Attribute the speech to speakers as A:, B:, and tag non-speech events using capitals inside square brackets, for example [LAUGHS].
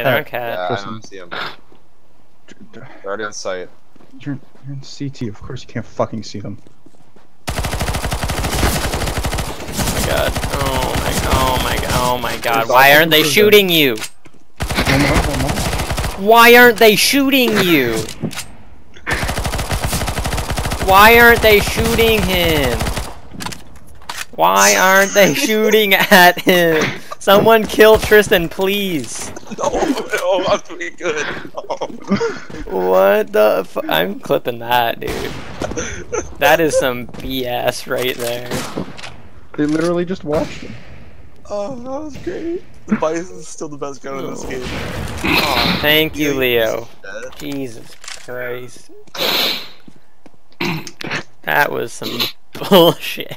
A: Yeah, they're on cat.
B: Yeah, I
C: Listen.
B: don't see him. They're already on site.
C: You're, you're in CT. Of course you can't fucking see them.
A: Oh my god. Oh my oh my god. Oh my god. Why aren't they
B: prison.
A: shooting you?
C: One more, one more.
A: Why aren't they shooting you? Why aren't they shooting him? Why aren't they shooting at him? Someone kill Tristan, please.
B: No, [LAUGHS] oh, no, oh, I'm doing good. [LAUGHS]
A: What the fu- I'm clipping that, dude. That is some BS right there.
C: They literally just watched him.
B: Oh, that was great. The Bizon is still the best gun in this
A: Oh.
B: game.
A: Thank you, Leo. Jesus Christ. That was some [LAUGHS] bullshit.